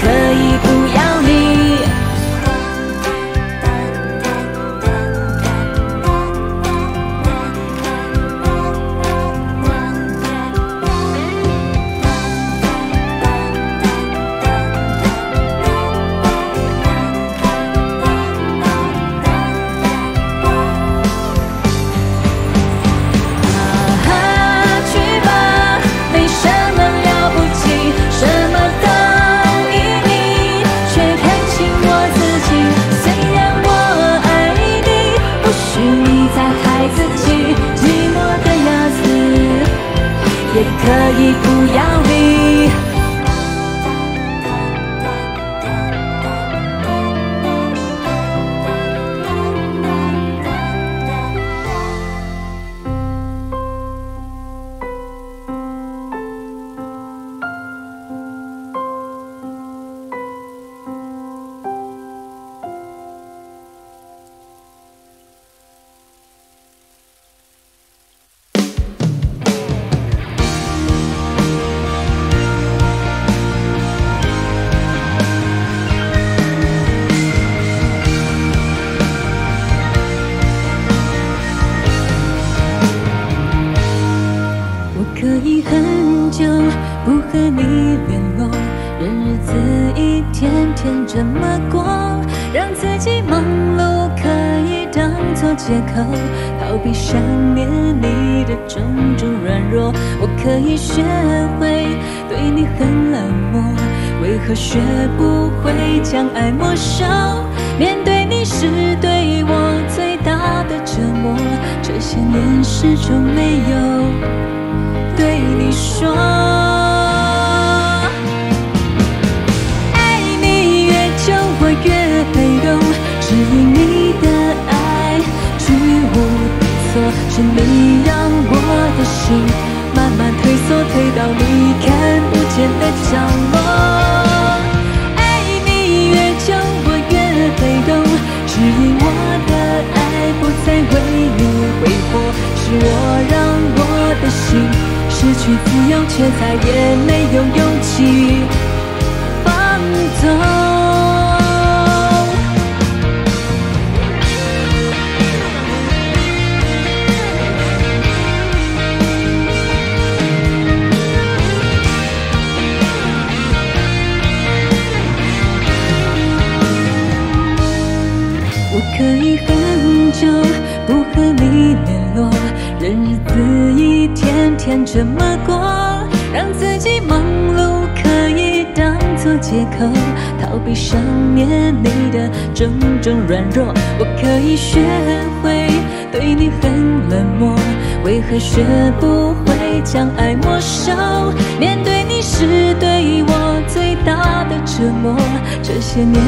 可以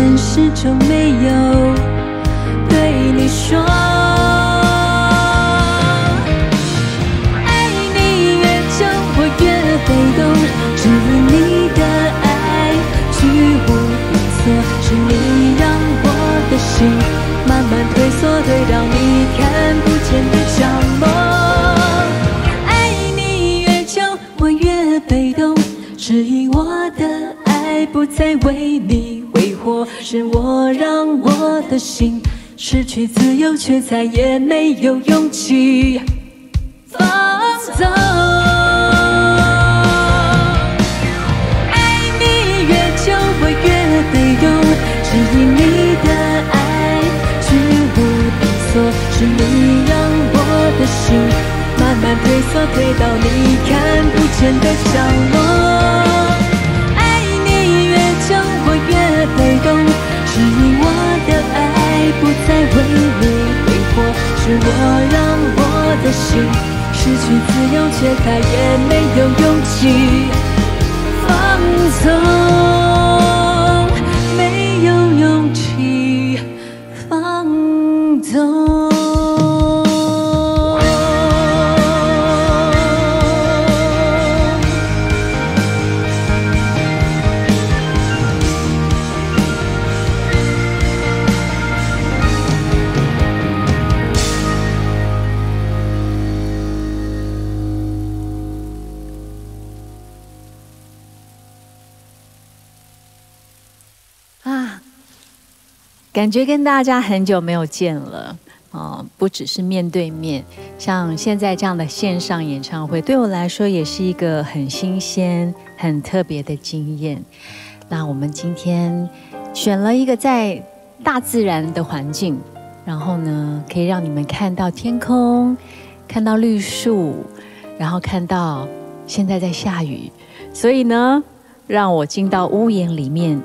这些年始终没有。对你说，爱你越久，我越被动，只因你的爱居无定所，是你让我的心慢慢退缩，退到你看不见的角落。爱你越久，我越被动，只因我的爱不再为你是我让我的心。失去自由，却再也没有勇气放纵。爱你越久，我越被动，只因你的爱居无定所，是你让我的心慢慢退缩，退到你看不见的角落。动，是你我的爱。不再为你挥霍，是我让我的心失去自由，却再也没有勇气放纵，没有勇气放纵。感觉跟大家很久没有见了哦，不只是面对面，像现在这样的线上演唱会，对我来说也是一个很新鲜、很特别的经验。那我们今天选了一个在大自然的环境，然后呢，可以让你们看到天空，看到绿树，然后看到现在在下雨，所以呢，让我进到屋檐里面。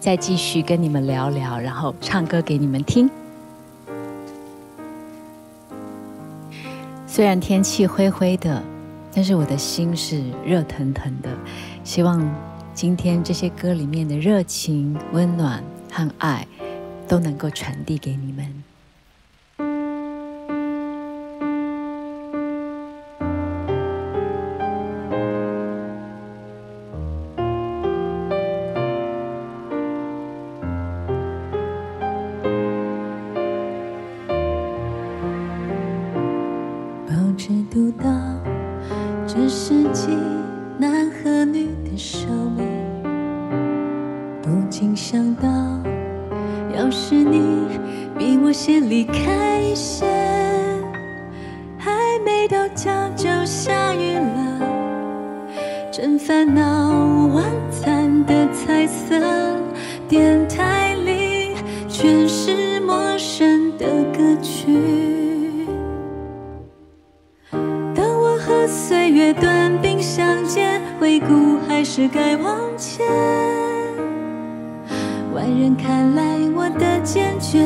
再继续跟你们聊聊，然后唱歌给你们听。虽然天气灰灰的，但是我的心是热腾腾的。希望今天这些歌里面的热情、温暖和爱，都能够传递给你们。是该往前。外人看来我的坚决。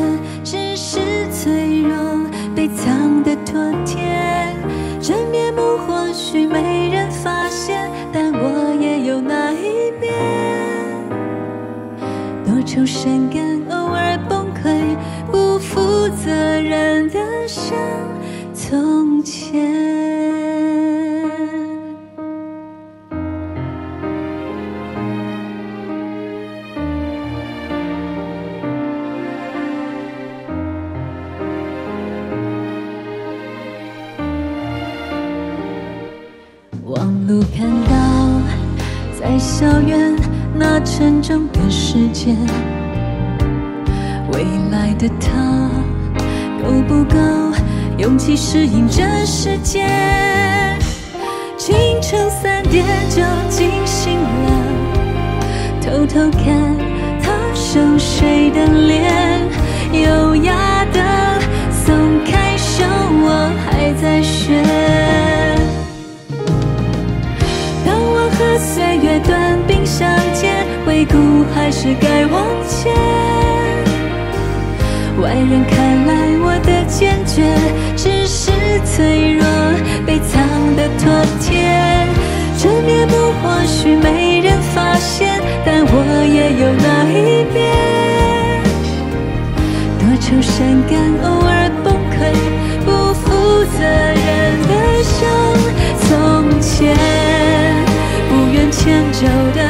是该往前。外人看来我的坚决，只是脆弱被藏的妥帖。这面目或许没人发现，但我也有那一面。多愁善感，偶尔崩溃，不负责任的像从前。不愿迁就的，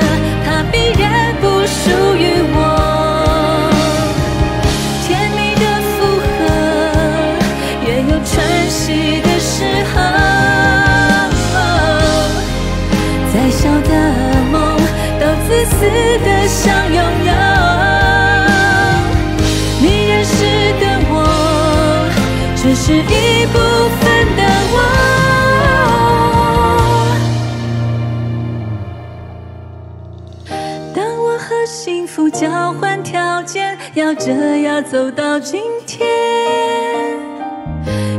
要这样走到今天。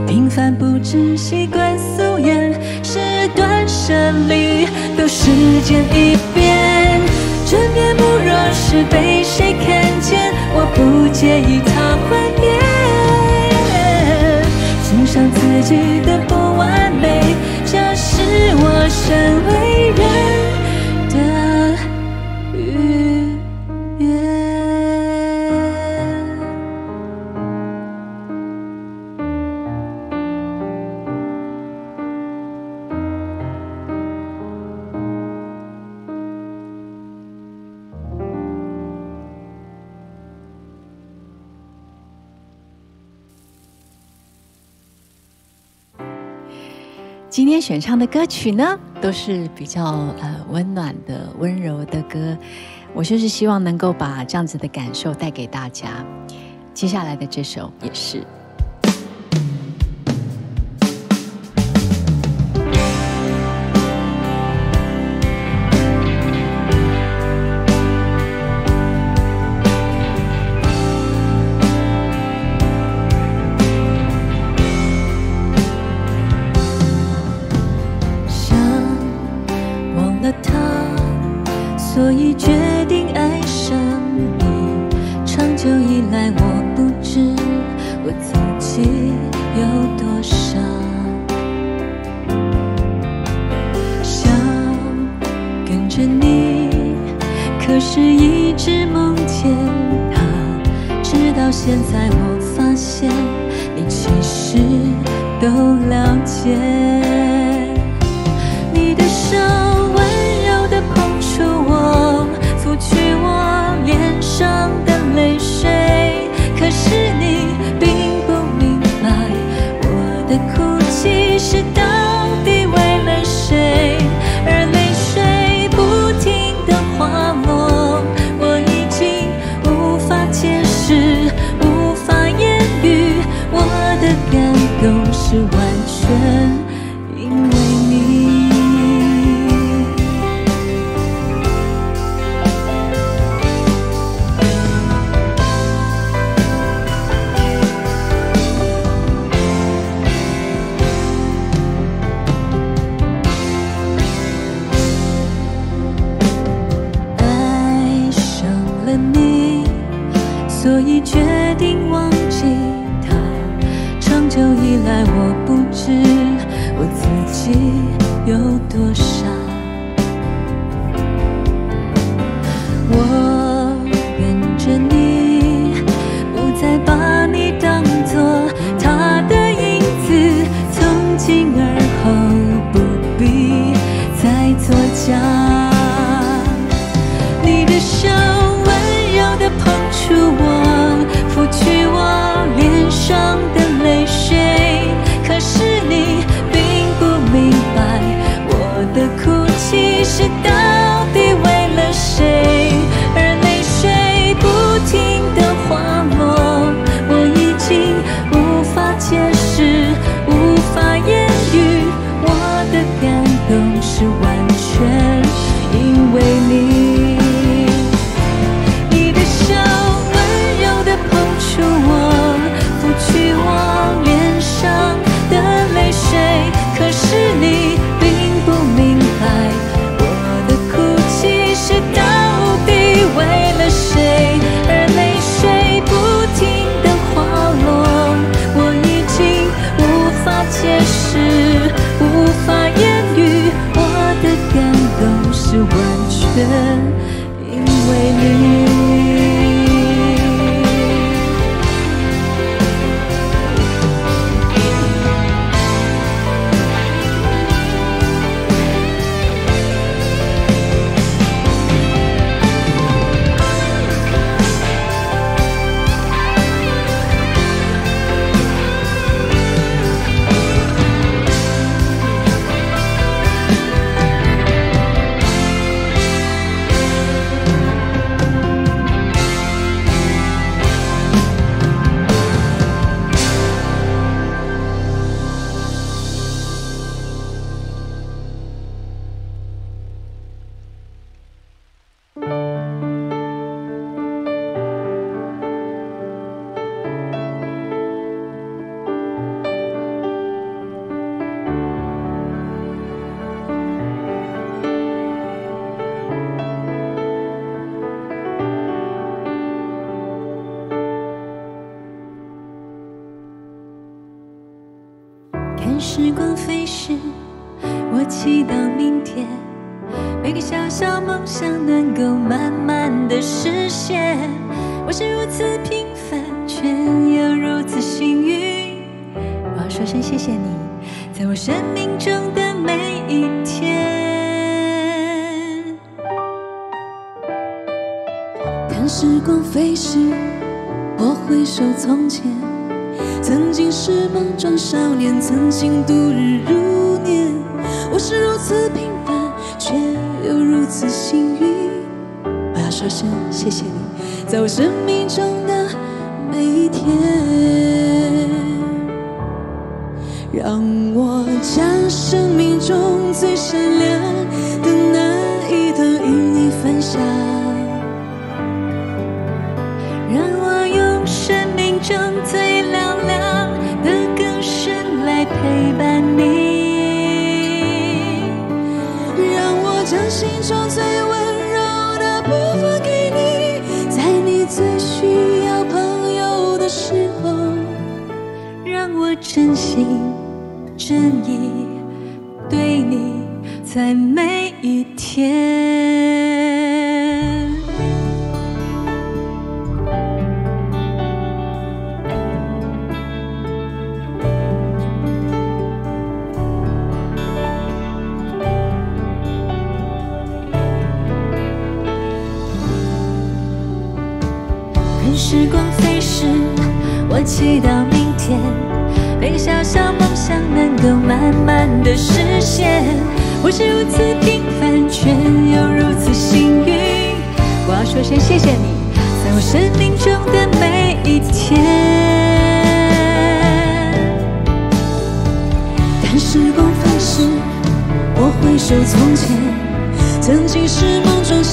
平凡不止习惯素颜，是断舍离，都时间一变。真面目若是被谁看见，我不介意他幻灭。欣赏自己的不完美，这是我身为今天选唱的歌曲呢，都是比较呃温暖的、温柔的歌。我就是希望能够把这样子的感受带给大家。接下来的这首也是。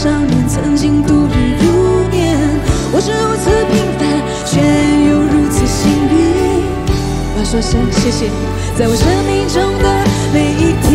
少年曾经度日如年，我是如此平凡，却又如此幸运。我说声谢谢你，在我生命中的每一天。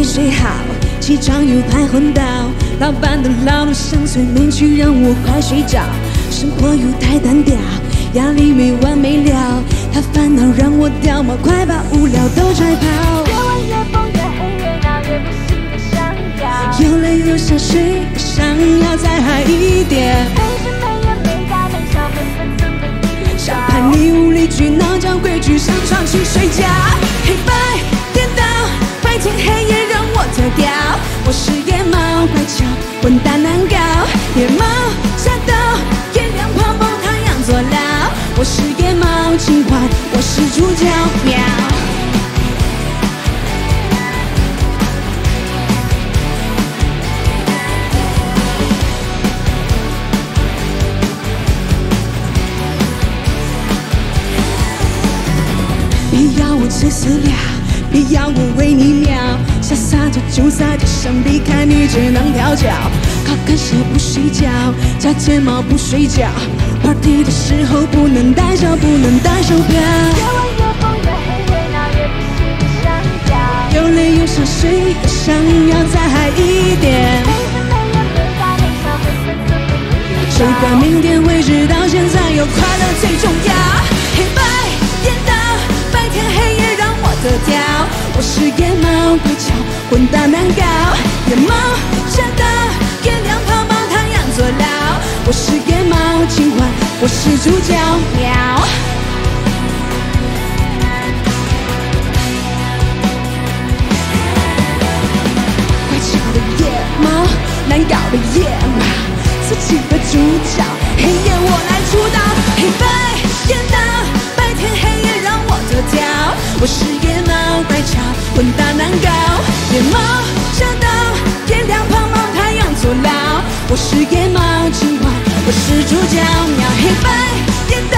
没睡好，机场又太昏倒，老板的老路香催眠曲让我快睡着，生活又太单调，压力没完没了，他烦恼让我掉毛，快把无聊都拽跑。越晚越疯越黑越闹越不醒的想要，有泪又想睡，想要再嗨一点，没日没夜没大没小没分寸没地想叛逆无理取闹，讲规矩上床去睡觉，黑白天黑夜让我走掉，我是野猫，乖巧，混蛋难搞，野猫吓到，月亮泡泡太阳坐牢，我是野猫情怀，我是主角喵。别要我吃饲料，别要我为你秒，想撒娇就撒娇，想离开你只能跳脚，靠 kan 蛇不睡觉，假睫毛不睡觉，party 的时候不能带笑，不能带手表，越晚越疯越黑越闹越不醒的想要，有泪又想睡，想要再嗨一点，没日没夜没大没小没分寸没地谁管明天会知道，现在有快乐最重要，黑白颠倒，白天黑我得掉，我是野猫乖巧，混蛋难搞，夜猫吓到，月亮泡泡太阳坐牢，我是野猫情怀，我是主角喵。乖巧的野猫，难搞的夜猫，自己的主角，黑夜我来主导，黑白颠倒，白天黑夜让我做掉，我是野，夜猫吓到，月亮胖猫太阳坐牢，我是野猫青蛙，我是主角喵，黑白颠倒，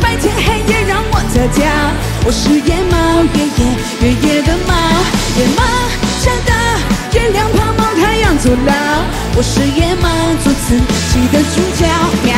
白天黑夜让我得掉，我是野猫夜夜夜夜的猫，夜猫吓到，月亮胖猫太阳坐牢，我是野猫做自己的主角喵。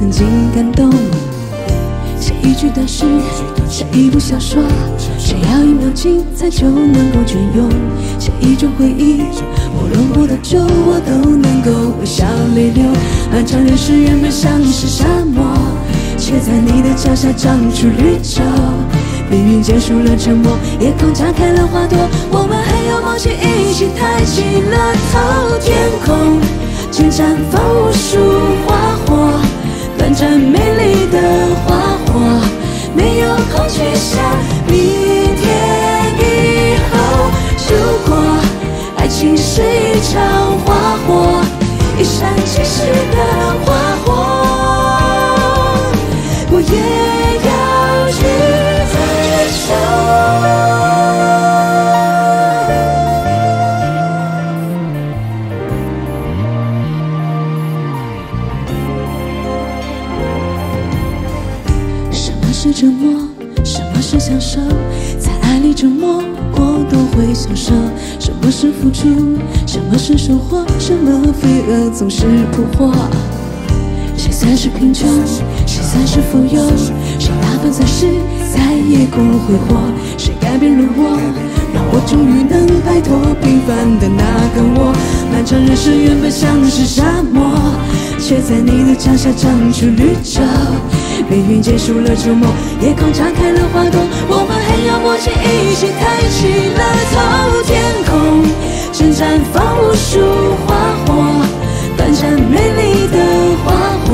曾经感动。写一句大诗，写一部小说，只要一秒精彩就能够隽永。写一种回忆，我落过的酒我都能够微笑泪流。漫长人世原本像是沙漠，却在你的脚下长出绿洲。命运结束了沉默，夜空炸开了花朵，我们很有默契，一起抬起了头。天空间绽放无数花火，短暂美丽的花火，没有空去想明天以后。如果爱情是一场花火，一闪即逝的花火，我也要去追求。享受？在爱里折磨过都会享受。什么是付出？什么是收获？什么飞蛾总是扑火？谁算是贫穷？谁算是富有？谁打扮才是在夜空挥霍？谁改变了我，让我终于能摆脱平凡的那个我？漫长人生原本像是沙漠，却在你的脚下长出绿洲。命运结束了周末，夜空炸开了花朵，我们很有默契，一起抬起了头。天空正绽放无数花火，短暂美丽的花火，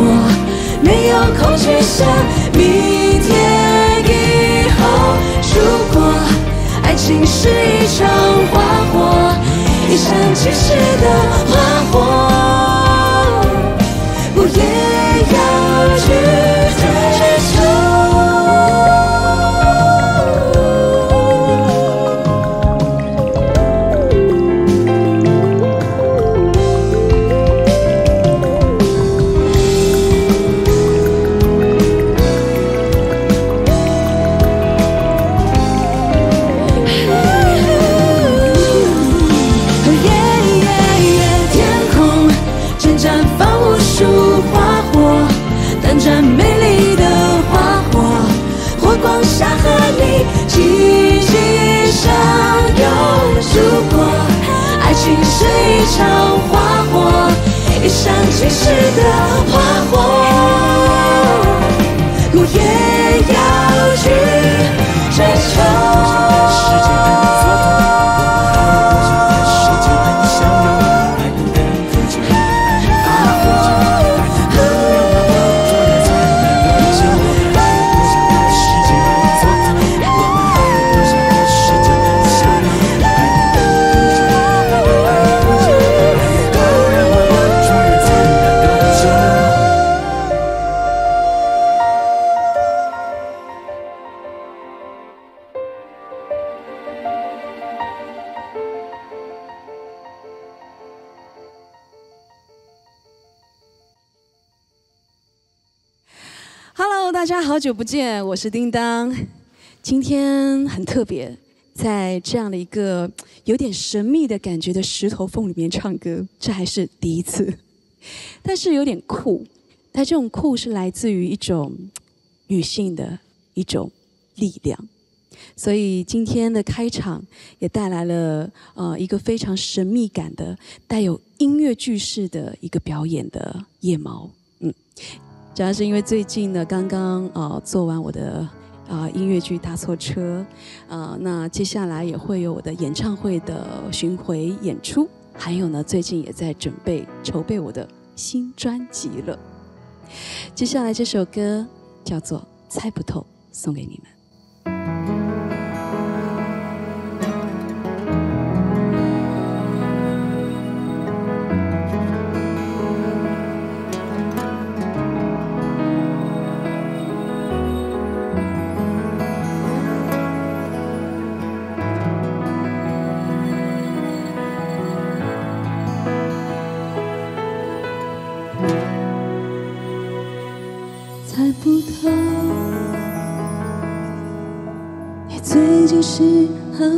没有空去想明天以后。如果爱情是一场花火，一闪即逝的花火，情是一场花火，一闪即逝的花火，我也要去追求。久不见，我是叮当。今天很特别，在这样的一个有点神秘的感觉的石头缝里面唱歌，这还是第一次，但是有点酷。但这种酷是来自于一种女性的一种力量。所以今天的开场也带来了呃一个非常神秘感的、带有音乐剧式的一个表演的夜猫，嗯，主要是因为最近呢刚刚呃做完我的啊、呃音乐剧《搭错车》，呃，那接下来也会有我的演唱会的巡回演出，还有呢最近也在准备筹备我的新专辑了。接下来这首歌叫做《猜不透》，送给你们。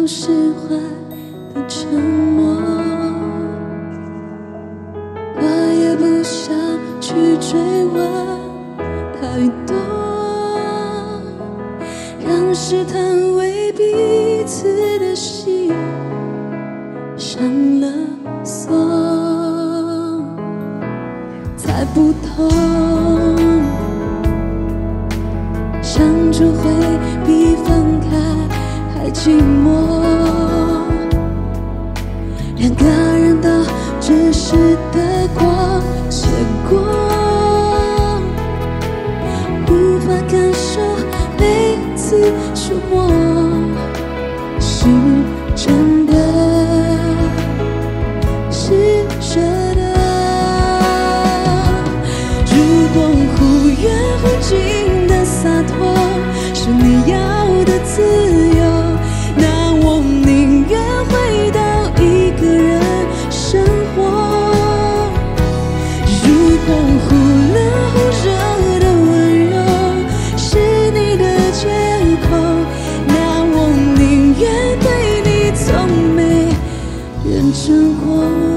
释怀生活。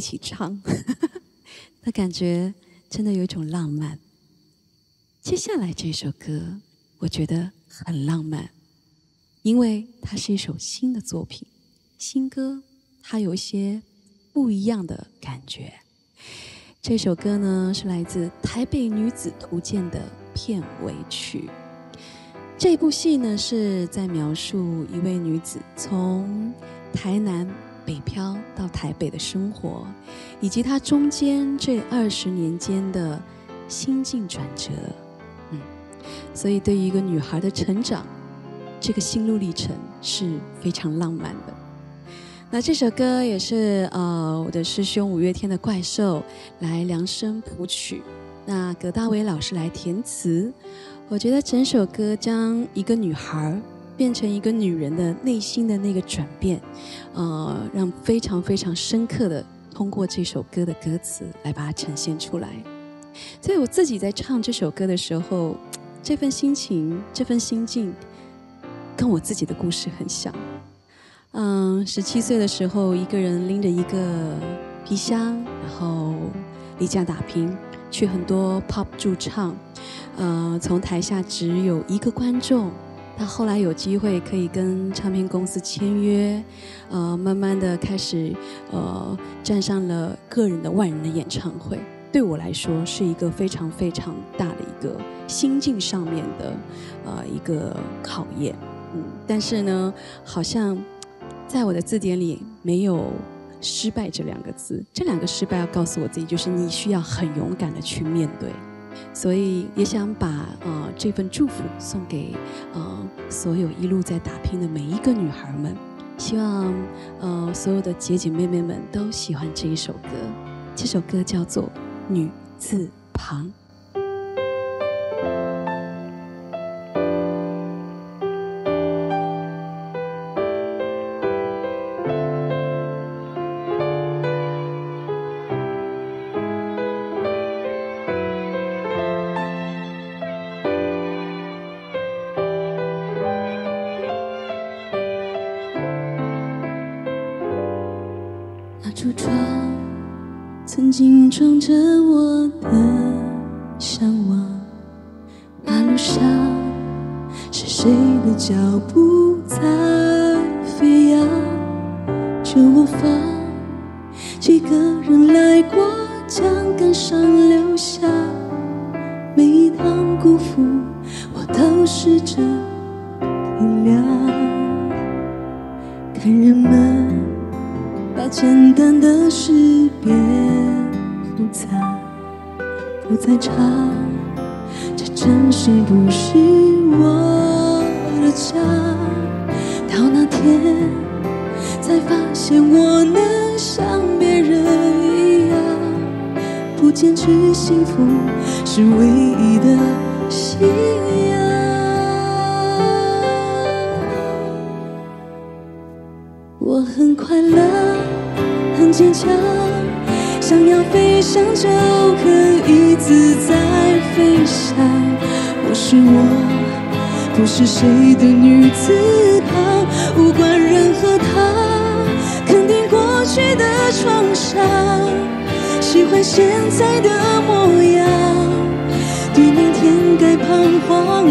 一起唱，那感觉真的有一种浪漫。接下来这首歌，我觉得很浪漫，因为它是一首新的作品，新歌，它有一些不一样的感觉。这首歌呢是来自《台北女子图鉴》的片尾曲。这部戏呢是在描述一位女子从台南北漂到台北的生活，以及她中间这二十年间的心境转折。嗯，所以对于一个女孩的成长，这个心路历程是非常浪漫的。那这首歌也是呃我的师兄五月天的怪兽来量身谱曲，那葛大为老师来填词。我觉得整首歌将一个女孩变成一个女人的内心的那个转变，呃，让非常非常深刻的通过这首歌的歌词来把它呈现出来。所以我自己在唱这首歌的时候，这份心情、这份心境，跟我自己的故事很像。嗯，十七岁的时候，一个人拎着一个皮箱，然后离家打拼，去很多 pop 驻唱。呃，从台下只有一个观众，他后来有机会可以跟唱片公司签约，呃，慢慢的开始呃站上了个人的万人的演唱会。对我来说是一个非常非常大的一个心境上面的呃一个考验。嗯，但是呢，好像在我的字典里没有失败这两个字。这两个失败要告诉我自己，就是你需要很勇敢的去面对。所以也想把呃这份祝福送给呃所有一路在打拼的每一个女孩们，希望呃所有的姐姐妹妹们都喜欢这一首歌。这首歌叫做《女字旁》。脚步是唯一的信仰。我很快乐，很坚强，想要飞翔就可以自在飞翔。我是我，不是谁的女子旁，无关人和他，肯定过去的创伤，喜欢现在的模样。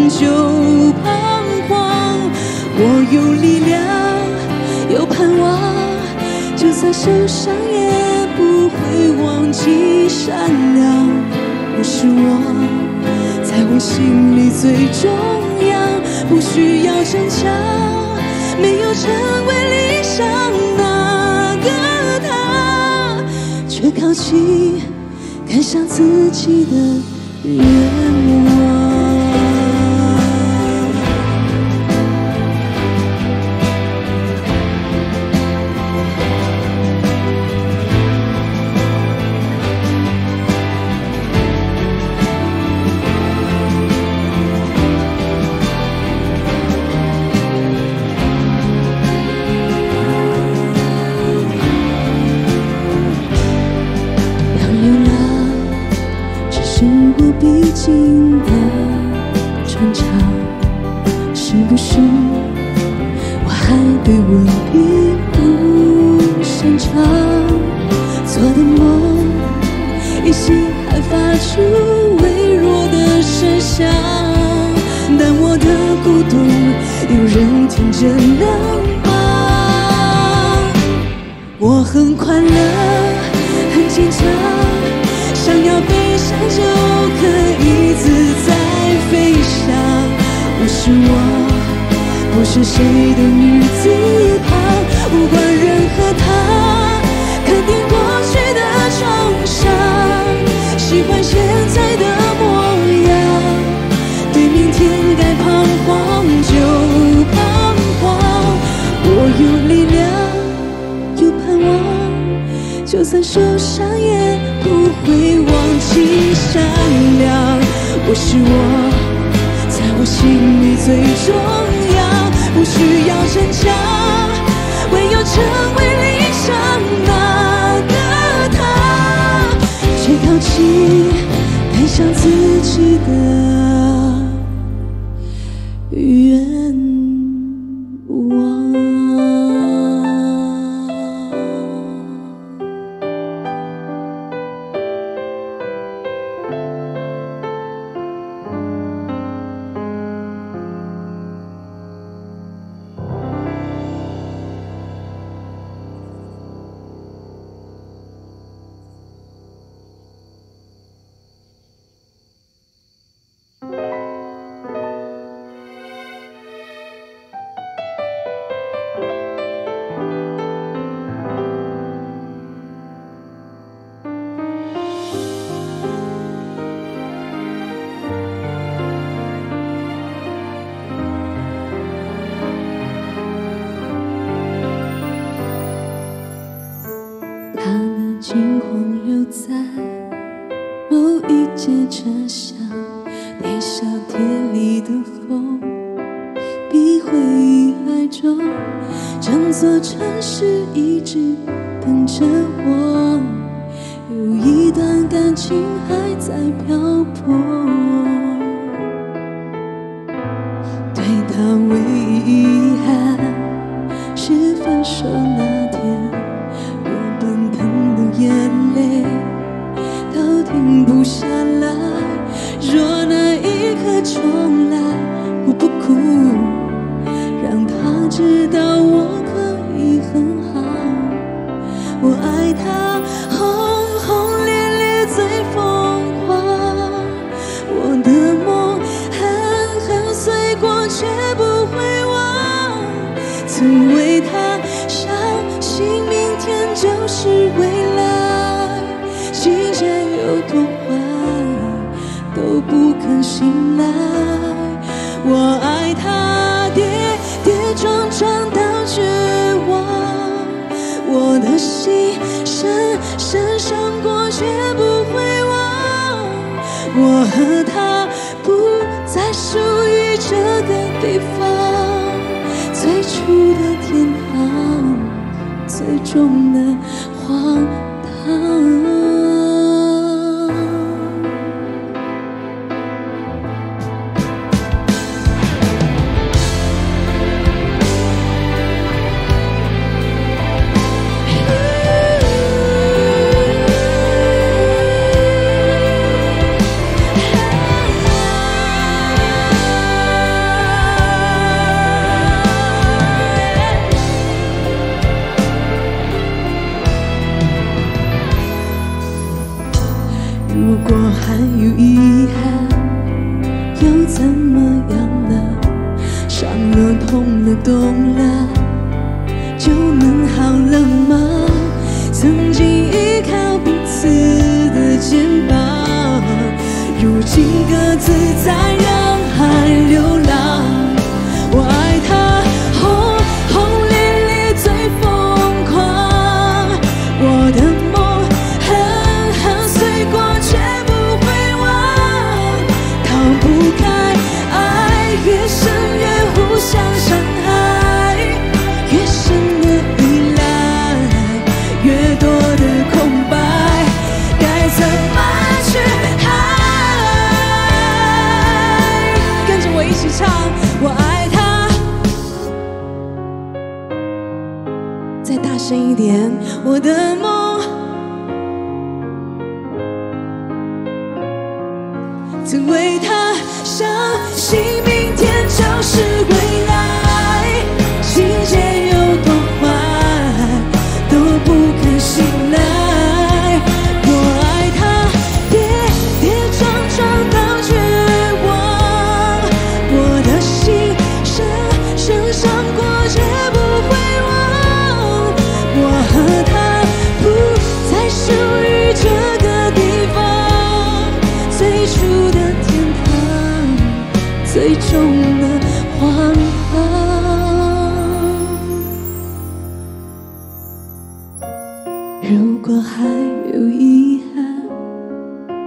就彷徨，我有力量。有盼望，就算受伤也不会忘记善良。不是我，在我心里最重要，不需要逞强，没有成为理想那个他，却靠近看向自己的愿望。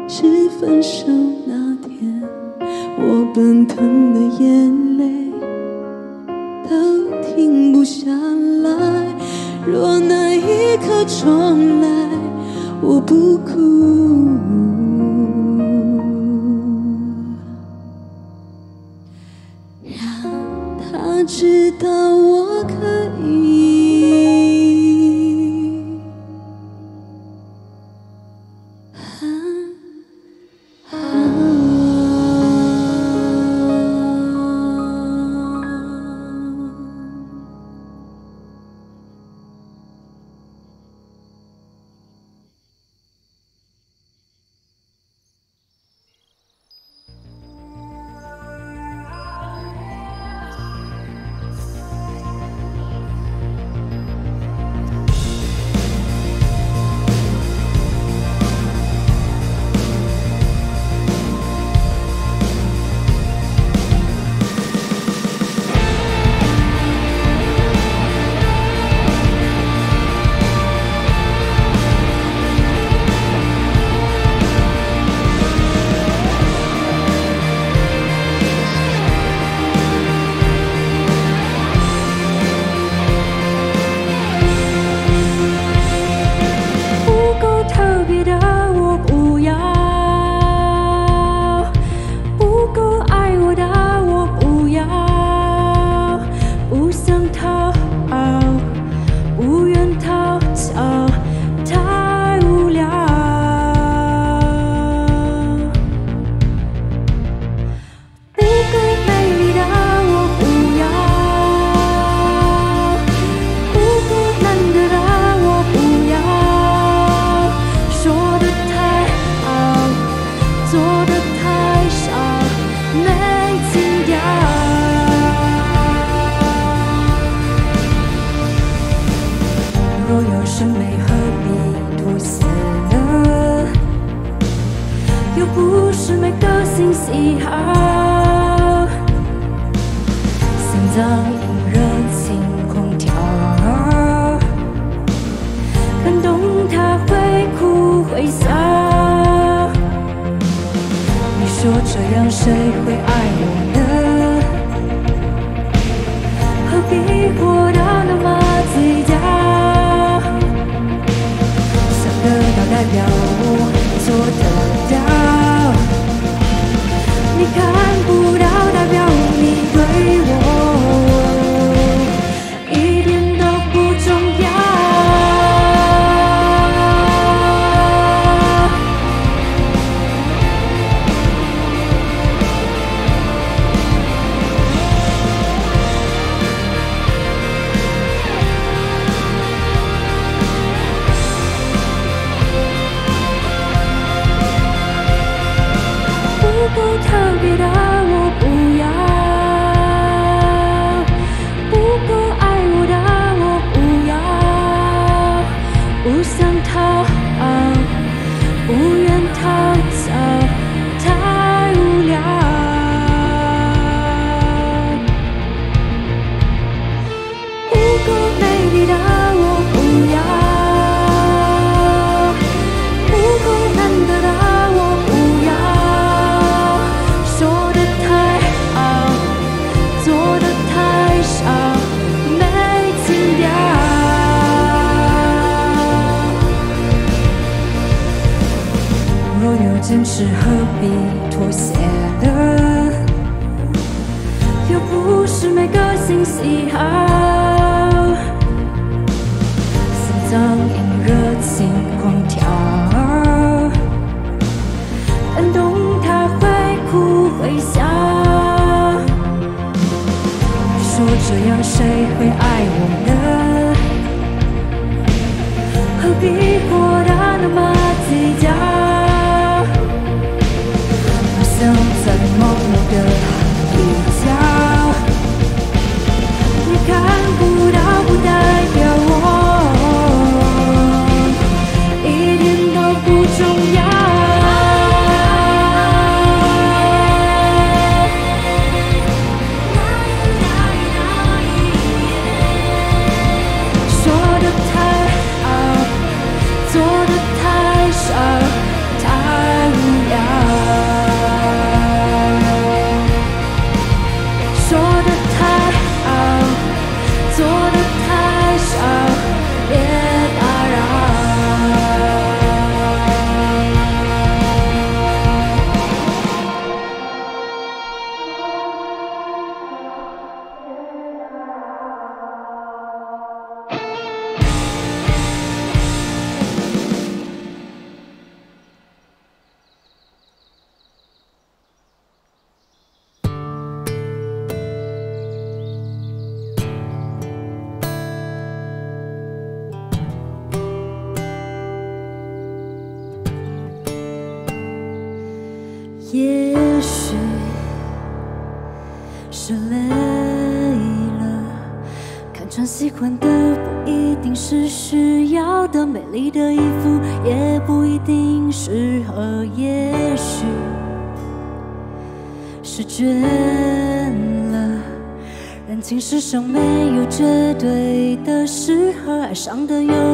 是分手那天我奔腾的眼泪都停不下来若那一刻重来我不哭。get up. See her. 上没有绝对的适合爱上的有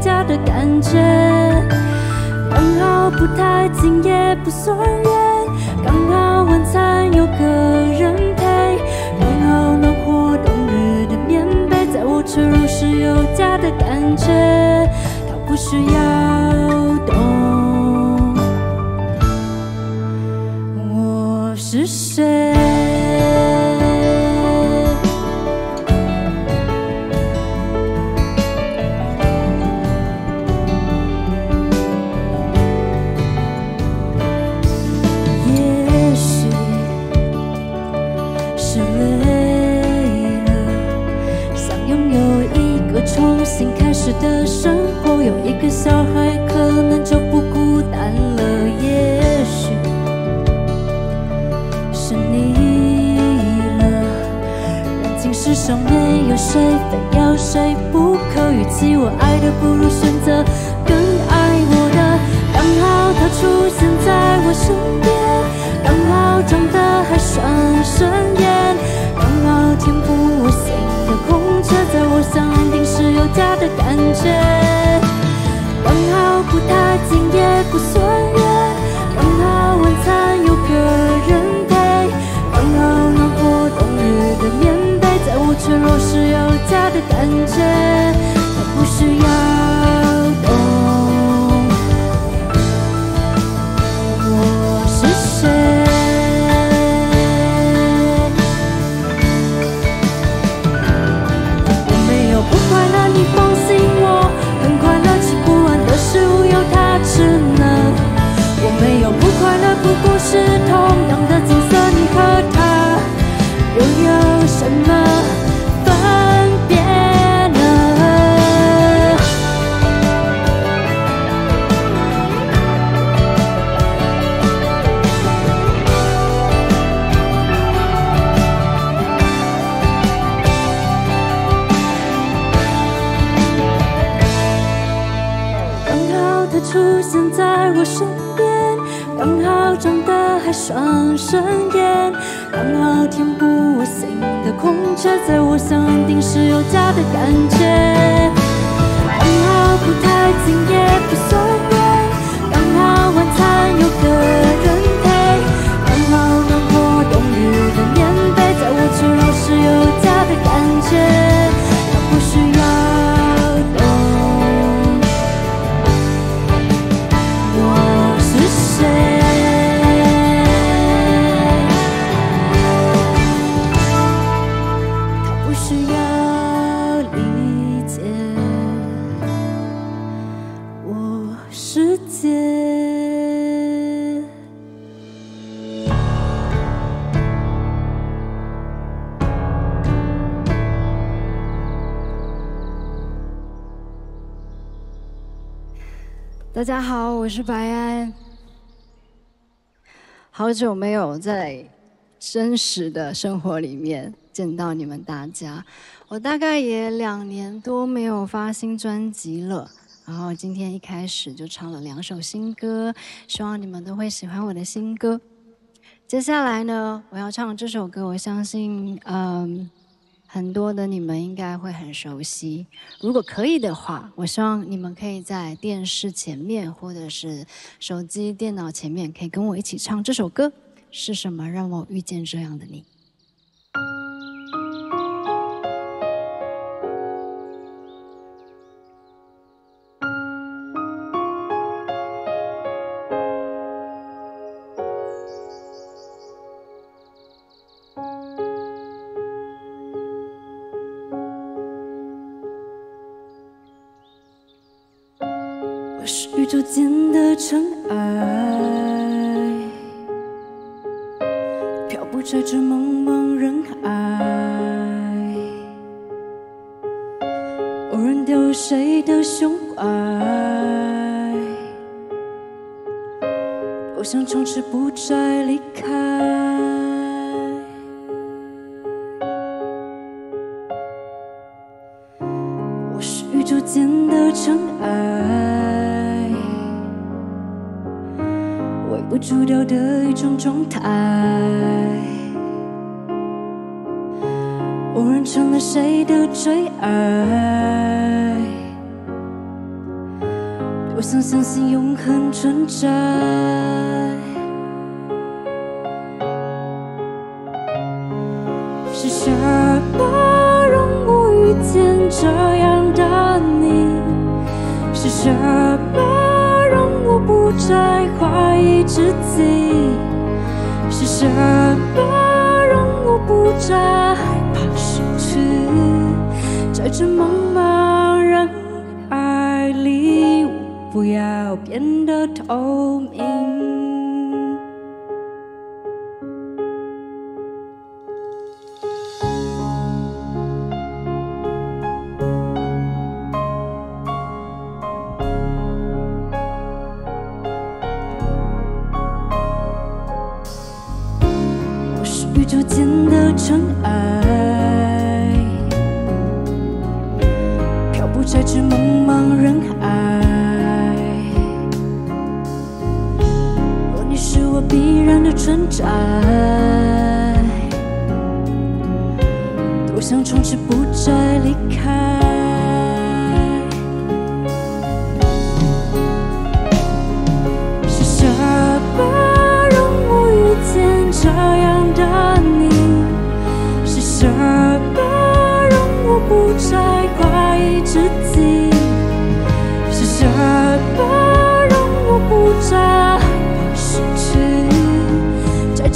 家的感觉刚好不太近也不算远刚好晚餐有个人陪刚好暖和冬日的棉被在我这如是有家的感觉。他不需要一个小孩可能就不孤单了。也许是你了，人情世上没有谁非要谁不可。与其我爱的，不如选择更爱我的。刚好他出现在我身边，刚好长得还算顺眼，刚好填补我心的空缺，在我想安定时有家的感觉。刚好不太近也不算远，刚好晚餐有个人陪，刚好暖和冬日的棉被，在我脆弱时有家的感觉。他不需要是同样的得还算顺眼，刚好填补我心的空缺，在我想安定时有家的感觉。刚好不太近也不算远，刚好晚餐有个人陪，刚好暖和冬日的棉被，在我脆弱时有家的感觉。大家好，我是白安。好久没有在真实的生活里面见到你们大家，我大概也两年多没有发新专辑了。然后今天一开始就唱了两首新歌，希望你们都会喜欢我的新歌。接下来呢，我要唱这首歌，我相信，嗯，很多的你们应该会很熟悉。如果可以的话，我希望你们可以在电视前面或者是手机、电脑前面，可以跟我一起唱这首歌。是什么让我遇见这样的你？是不再离开。我是宇宙间的尘埃，微不足道的一种状态。无人成了谁的最爱，多想相信永恒存在。什么让我不再怀疑自己？是什么让我不再害怕失去？在这茫茫人海里，我不要变得透明。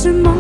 tu manques.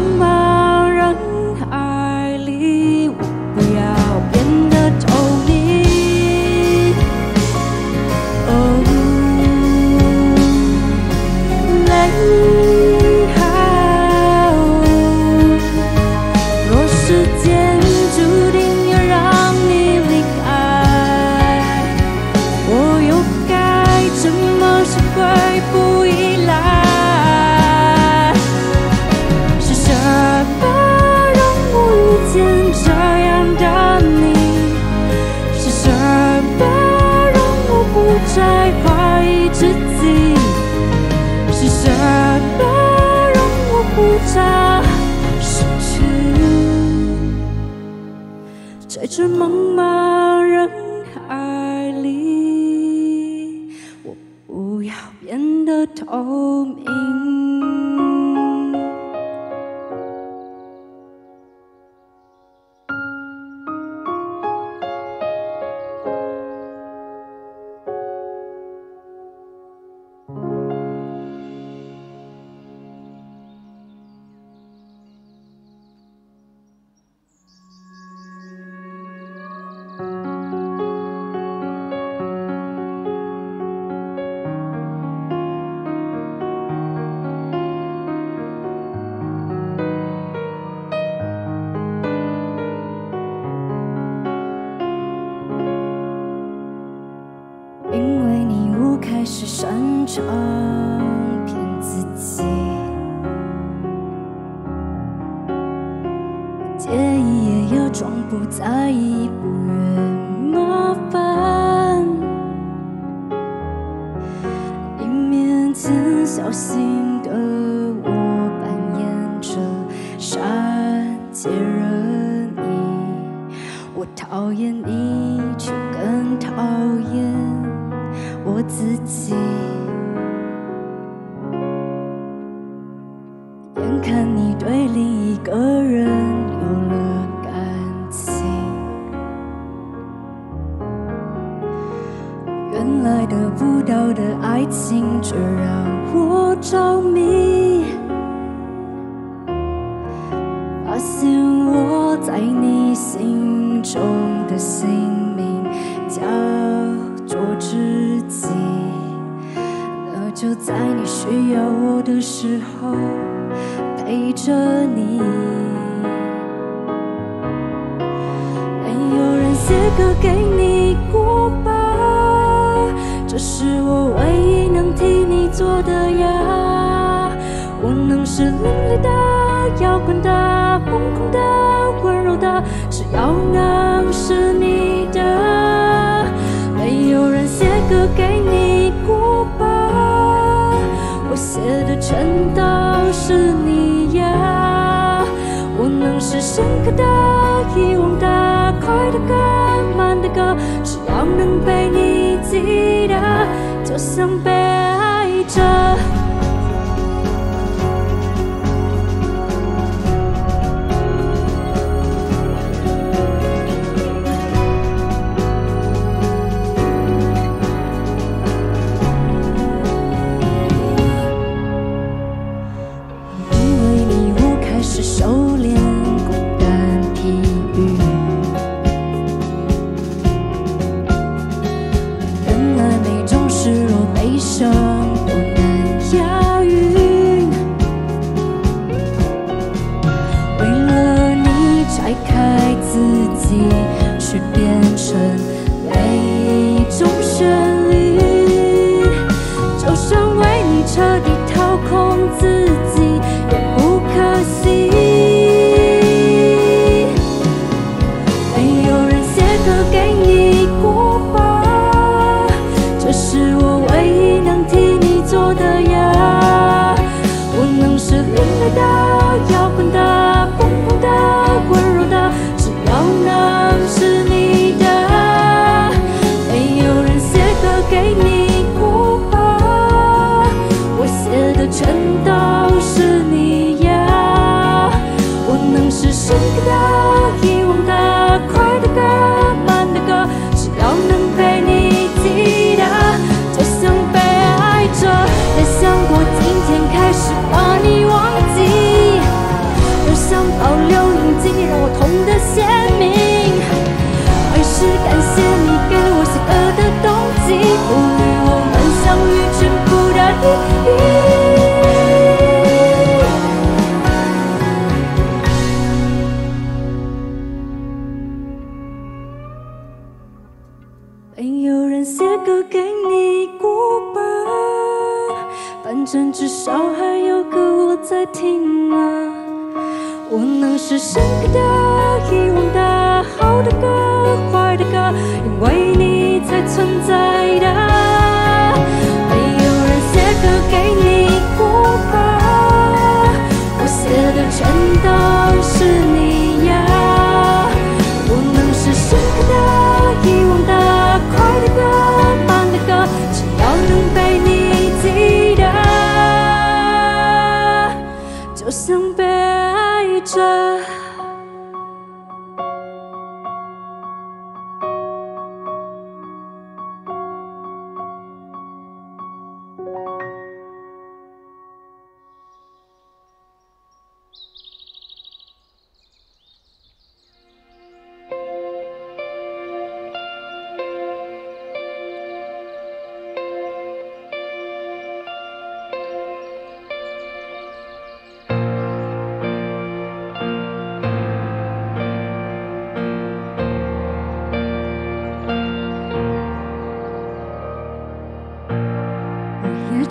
深刻的遗忘的快的歌慢的歌只要能被你记得就像被爱着。冬季不与我们相遇却不没有人写歌给你过吧反正至少还有我在听啊我能的。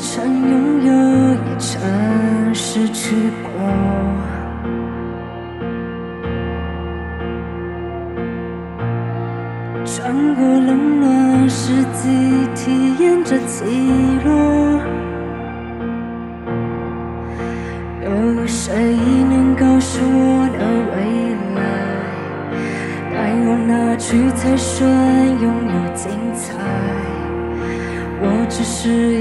曾拥有，也曾失去过。穿过冷暖四季，体验着起落。有谁能告诉我的未来？该往哪去才算拥有精彩？我只是。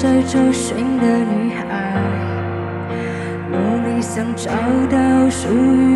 在找寻的女孩努力想找到属于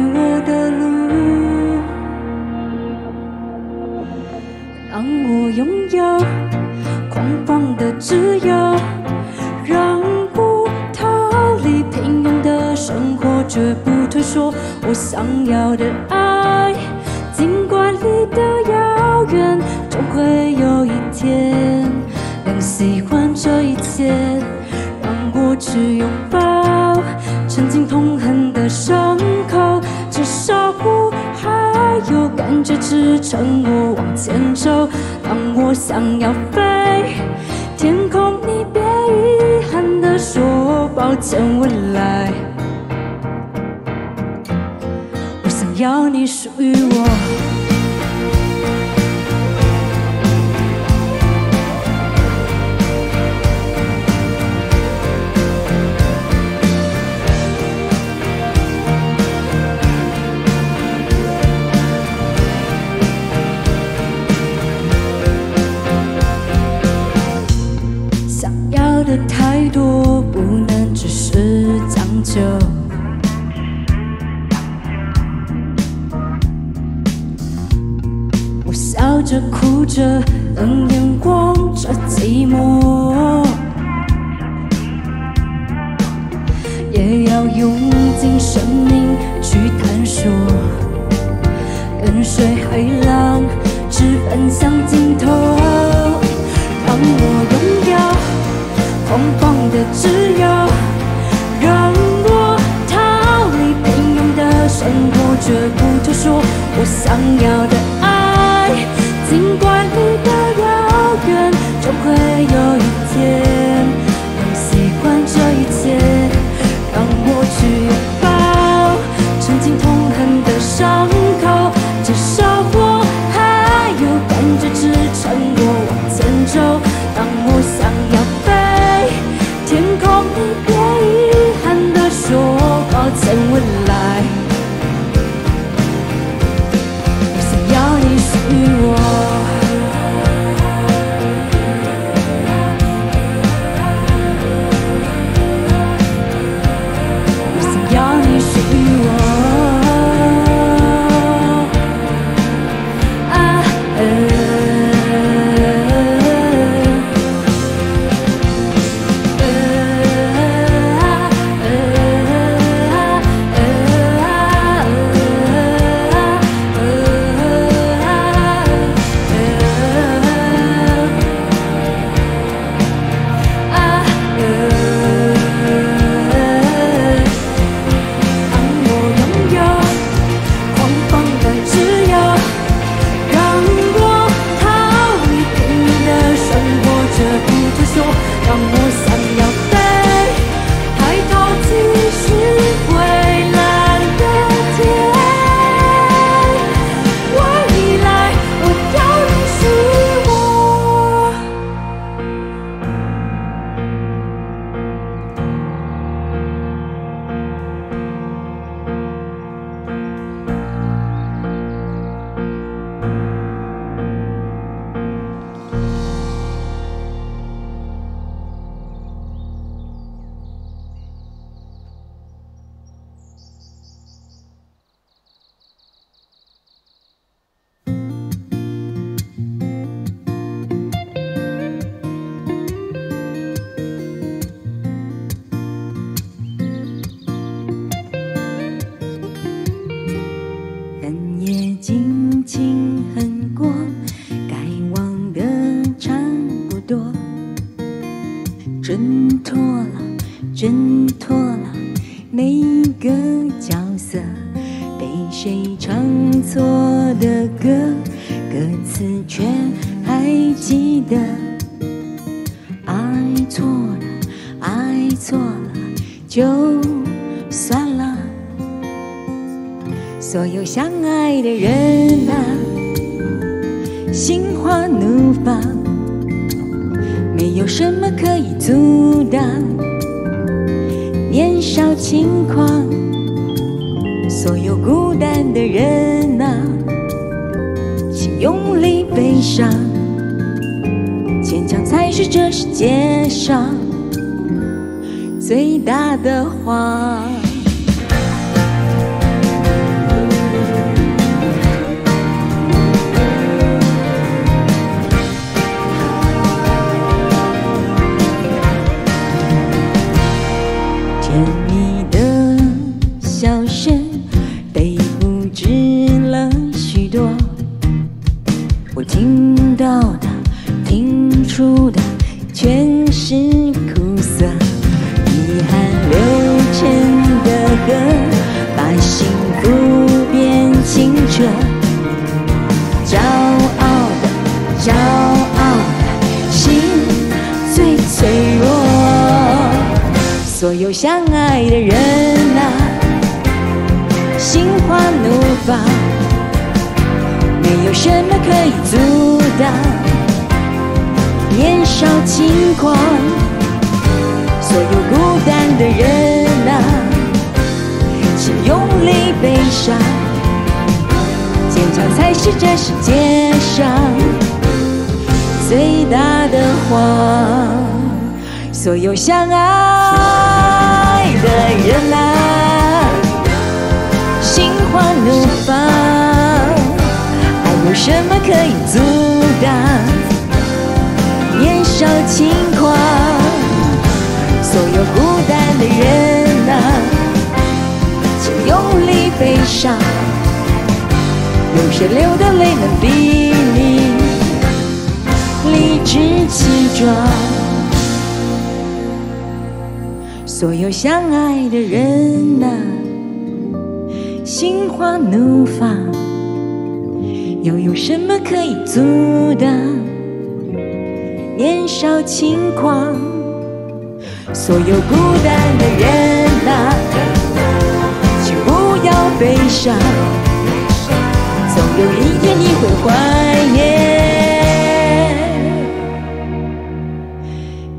年少轻狂。所有孤单的人啊，请用力悲伤，坚强才是这世界上最大的谎。所有相爱的人啊，心花怒放，爱有什么可以阻挡少轻狂？所有孤单的人啊，请用力悲伤，有谁流的泪能比你理直气壮？所有相爱的人呐、心花怒放，又有什么可以阻挡年少轻狂？所有孤单的人呐、请不要悲伤，总有一天你会怀念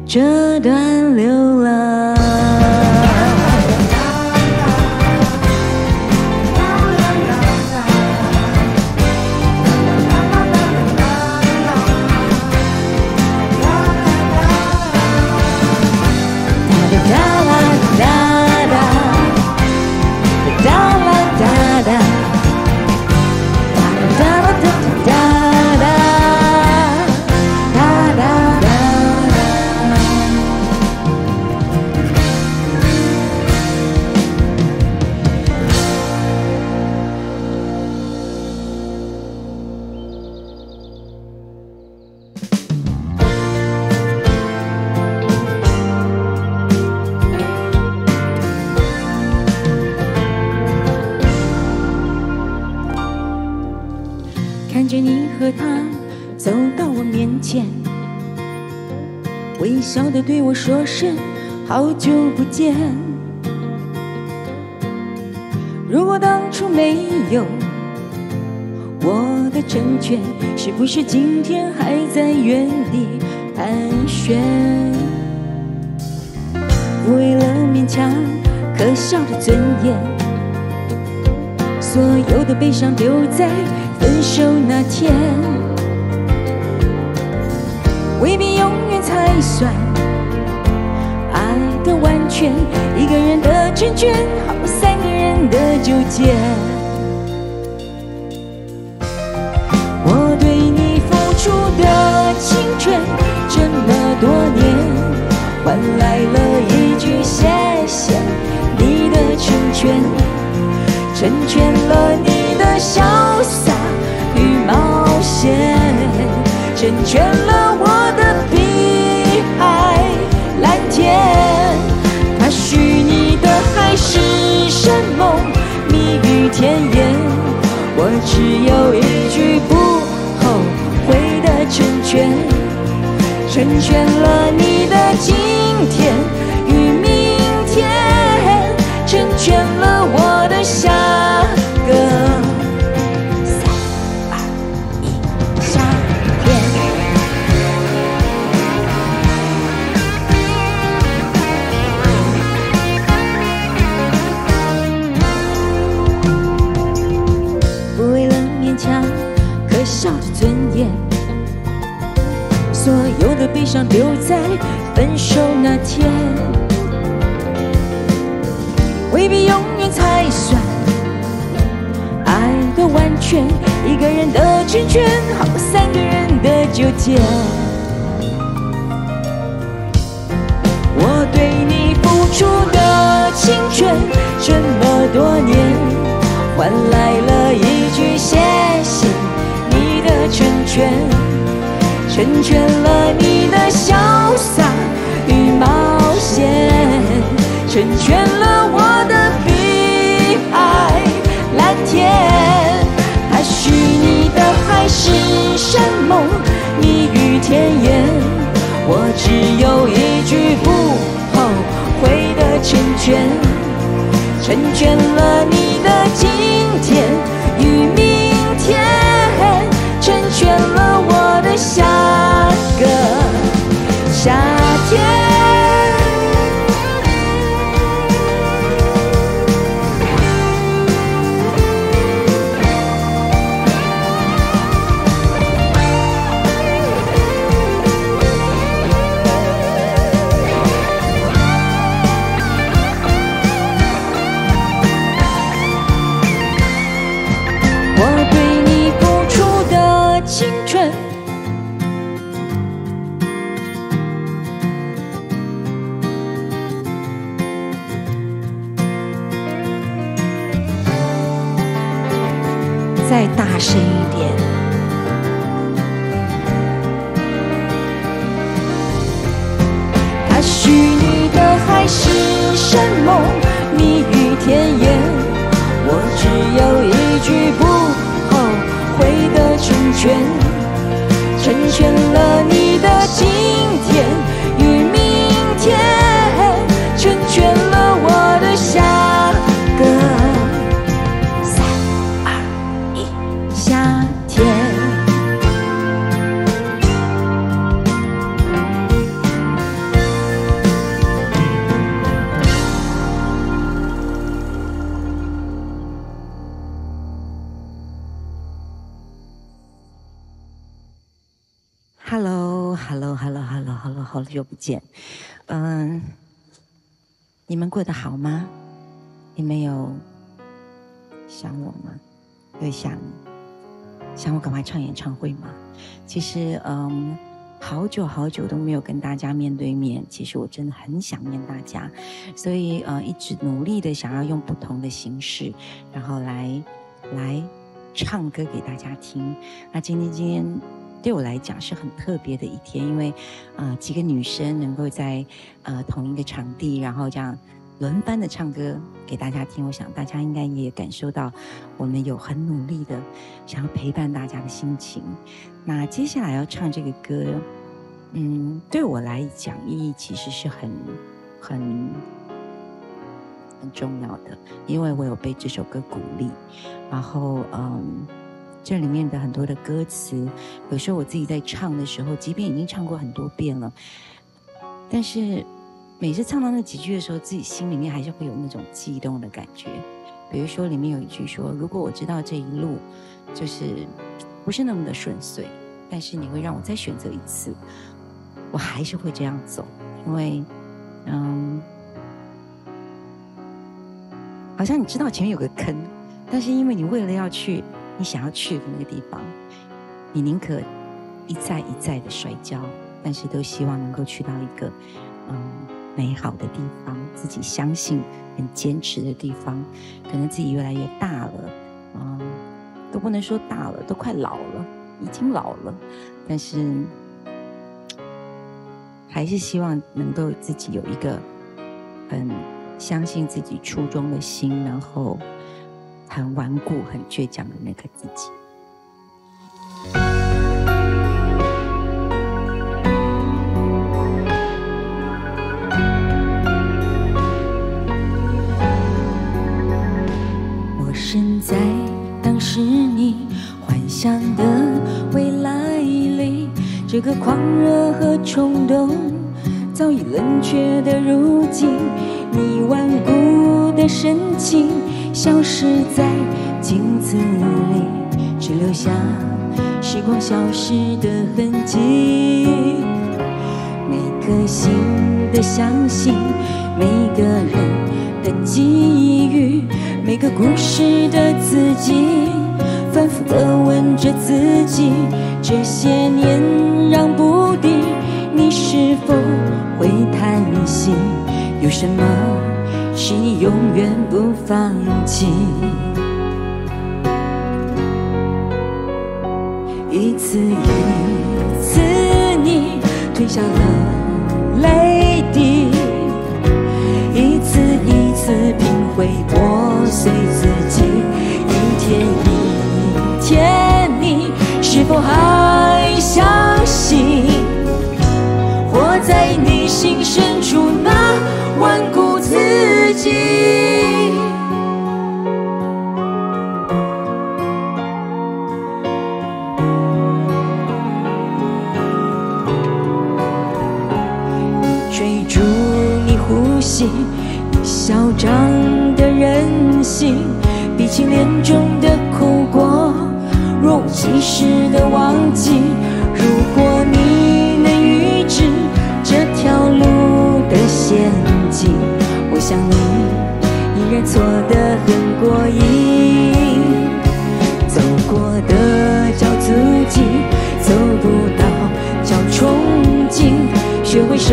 这段流浪。说声好久不见。如果当初没有我的成全，是不是今天还在原地盘旋？为了勉强可笑的尊严。所有的悲伤丢在分手那天，未必永远才算圈。一个人的成全，好过三个人的纠结。我对你付出的青春这么多年，换来了一句谢谢你的成全。成全了你的潇洒与冒险，成全了我只有一句不后悔的成全，成全了你。的完全。一个人的成全，好过三个人的纠结。我对你付出的青春这么多年，换来了一句谢谢你的成全，成全了你的潇洒与冒险，成全了我的碧海蓝天。海誓山盟，蜜语甜言，我只有一句不后悔的成全，成全了你的今天与明天，成全了我的下个夏天。海誓山盟，蜜语甜言，我只有一句不后悔的成全，成全了你的好久不见。嗯，你们过得好吗？你们有想我吗？有想想我赶快唱演唱会吗？其实，嗯，好久好久都没有跟大家面对面，其实我真的很想念大家，所以呃，一直努力的想要用不同的形式，然后来来唱歌给大家听。那今天今天。对我来讲是很特别的一天，因为，呃，几个女生能够在呃同一个场地，然后这样轮番的唱歌给大家听，我想大家应该也感受到我们有很努力的想要陪伴大家的心情。那接下来要唱这个歌，嗯，对我来讲意义其实是很很很重要的，因为我有被这首歌鼓励，然后嗯。这里面的很多的歌词，有时候我自己在唱的时候，即便已经唱过很多遍了，但是每次唱到那几句的时候，自己心里面还是会有那种悸动的感觉。比如说里面有一句说：“如果我知道这一路就是不是那么的顺遂，但是你会让我再选择一次，我还是会这样走，因为，嗯，好像你知道前面有个坑，但是因为你为了要去。”你想要去的那个地方，你宁可一再一再的摔跤，但是都希望能够去到一个嗯美好的地方，自己相信、很坚持的地方。可能自己越来越大了，嗯，都不能说大了，都快老了，已经老了，但是还是希望能够自己有一个很相信自己初衷的心，然后。很顽固、很倔强的那个自己。我身在当时你幻想的未来里，这个狂热和冲动早已冷却的如今，你顽固的神情消失在镜子里，只留下时光消失的痕迹。每颗心的相信，每个人的际遇，每个故事的自己，反复的问着自己：这些年让不定，你是否会叹息？有什么是你永远不放弃？一次一次，你吞下了泪滴，一次一次拼回破碎自己。一天一天，你是否还相信，活在你心深处那顽固己？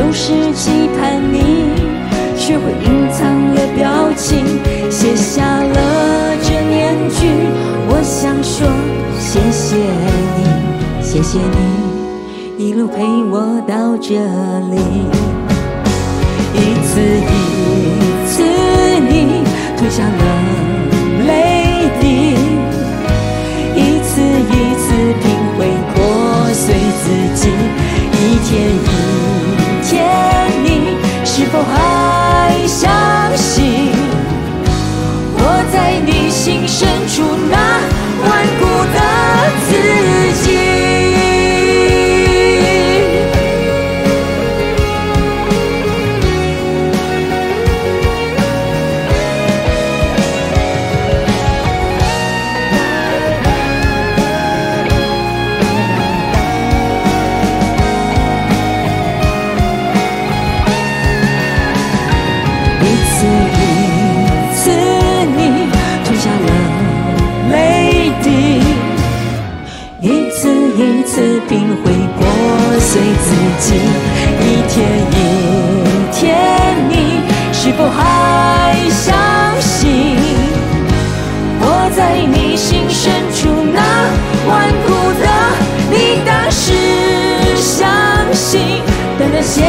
就是期盼你，学会隐藏了表情，写下了这年句。我想说，谢谢你，谢谢你一路陪我到这里。一次一次，你吞下了还相信，活在你心深处那顽固的自一天一天，你是否还相信，活在你心深处那顽固的你？当时相信的那些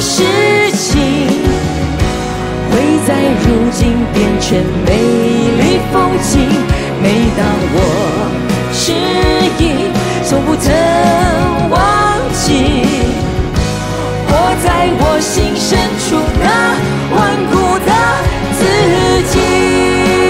事情。会在如今变成美丽风景。每当我迟疑，从不曾在我心深处那顽固的自己。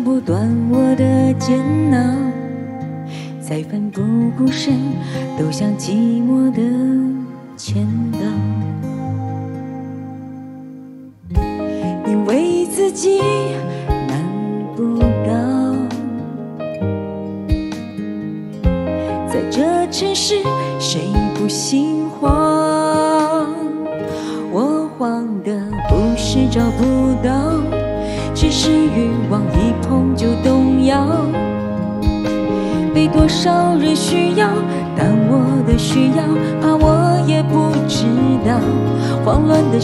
剪不断我的煎熬。再奋不顾身，都像寂寞的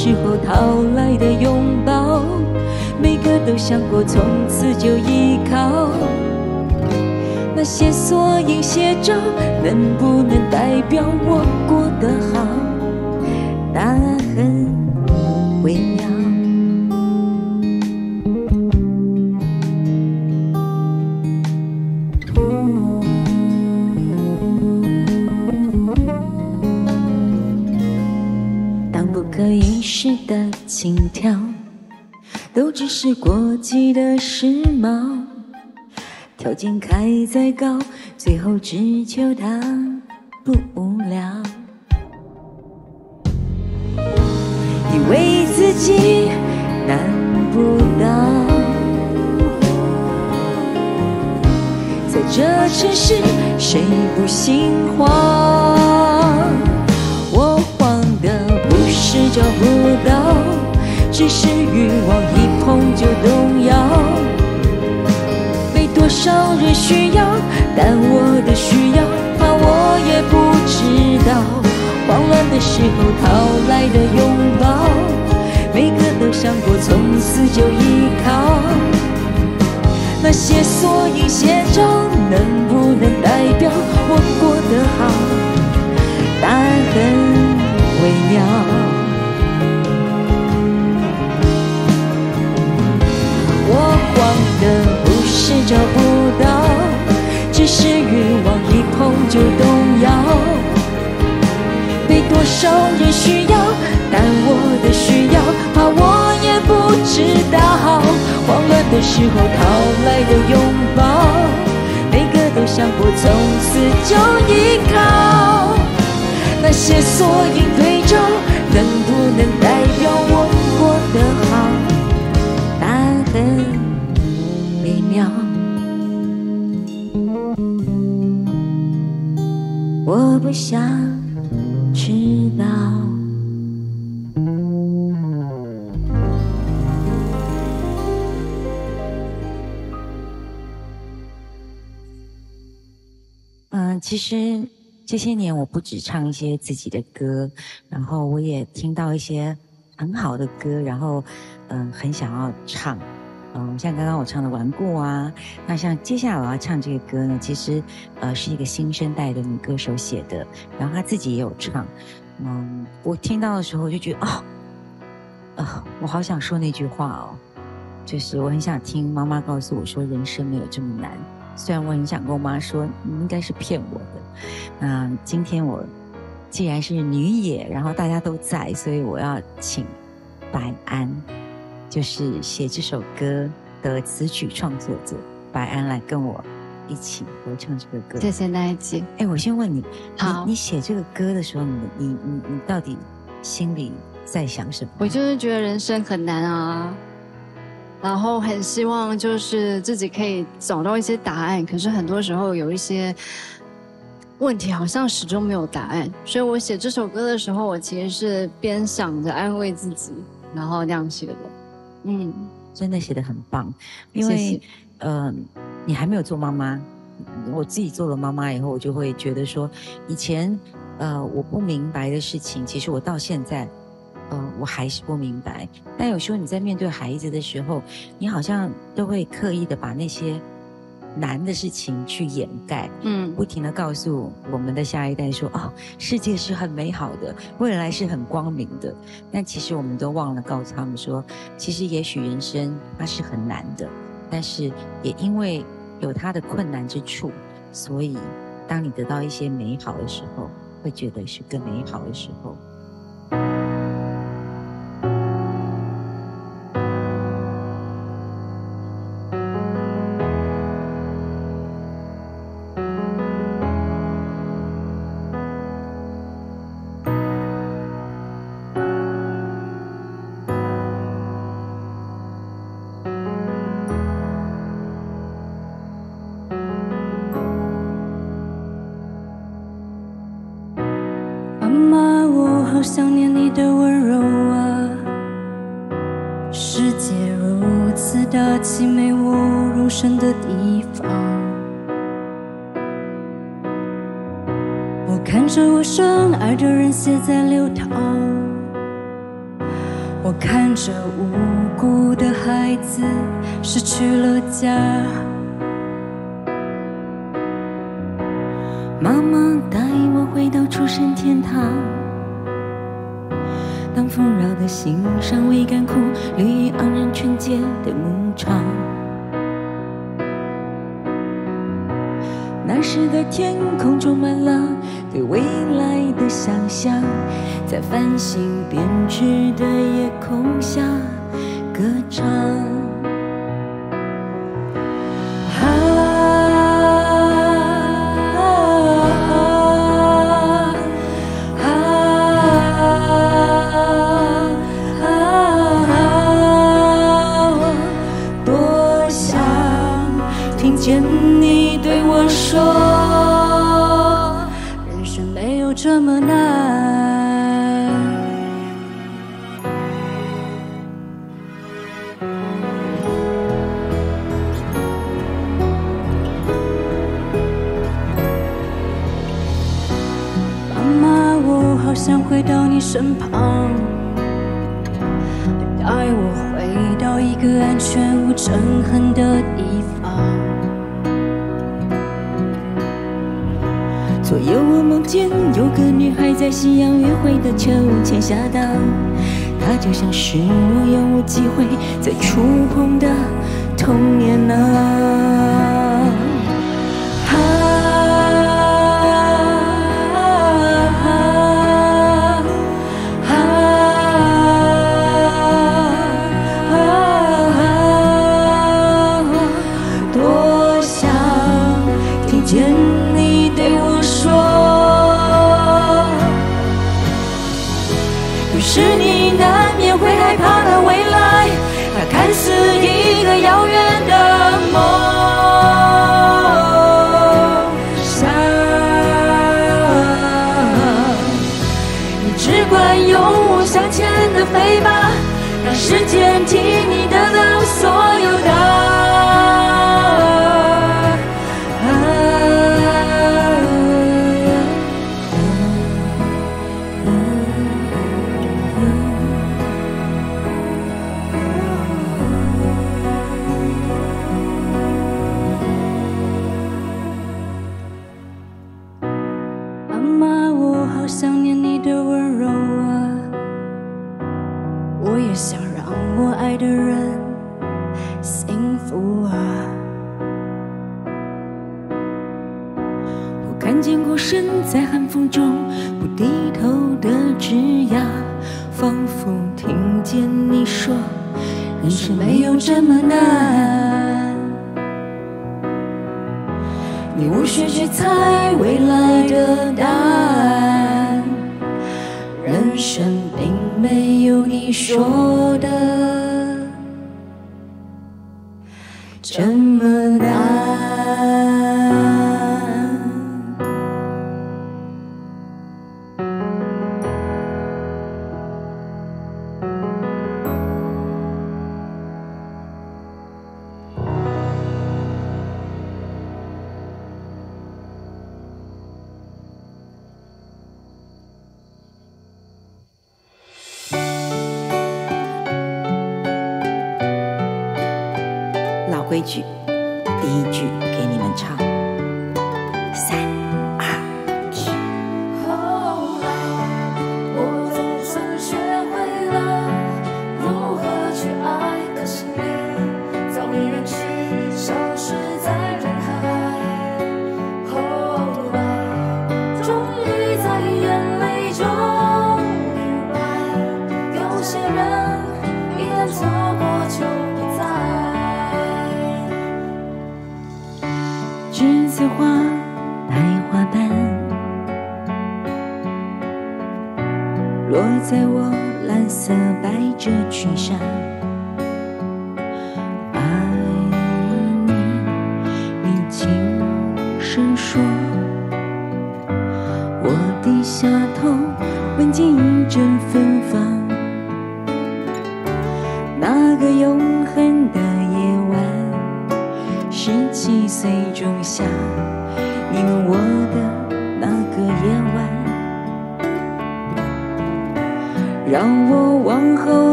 时候讨来的拥抱，每个都想过从此就依靠。那些缩影写照，能不能代表我过得好？答案很是过季的时髦。条件开再高，最后只求他不无聊。以为自己难不倒，在这城市谁不心慌？我慌的不是找不到，只是欲望少人需要，但我的需要，怕我也不知道。慌乱的时候讨来的拥抱，每个都想过从此就依靠。那些缩影写照，能不能代表我过得好？答案很微妙。我慌的是找不到，只是欲望一碰就动摇。被多少人需要，但我的需要，怕我也不知道。慌乱的时候讨来的拥抱，每个都想过从此就依靠。那些缩影对照，能不能代表我过得好微妙。我不想知道。嗯，其实这些年我不止唱一些自己的歌，然后我也听到一些很好的歌，然后嗯，很想要唱。嗯，像刚刚我唱的《顽固》啊，那像接下来我要唱这个歌呢，其实呃是一个新生代的女歌手写的，然后她自己也有唱。嗯，我听到的时候我就觉得哦，啊、我好想说那句话哦，就是我很想听妈妈告诉我说人生没有这么难。虽然我很想跟我妈说你应该是骗我的，那今天我既然是女野，然后大家都在，所以我要请白安。就是写这首歌的词曲创作者白安来跟我一起合唱这个歌。谢谢那一集。哎，我先问你，好你你写这个歌的时候，你你你你到底心里在想什么？我就是觉得人生很难啊，然后很希望就是自己可以找到一些答案，可是很多时候有一些问题好像始终没有答案，所以我写这首歌的时候，我其实是边想着安慰自己，然后那样写的。嗯，真的写的很棒，因为谢谢呃，你还没有做妈妈，我自己做了妈妈以后，我就会觉得说，以前呃我不明白的事情，其实我到现在。呃，我还是不明白。但有时候你在面对孩子的时候，你好像都会刻意的把那些难的事情去掩盖，嗯不停的告诉我们的下一代说：“哦，世界是很美好的，未来是很光明的。”但其实我们都忘了告诉他们说，其实也许人生它是很难的，但是也因为有它的困难之处，所以当你得到一些美好的时候，会觉得是更美好的时候。妈妈带我回到出生天堂，当丰饶的心尚未干枯，绿意盎然纯洁的牧场。那时的天空充满了对未来的想象，在繁星编织的夜空下歌唱。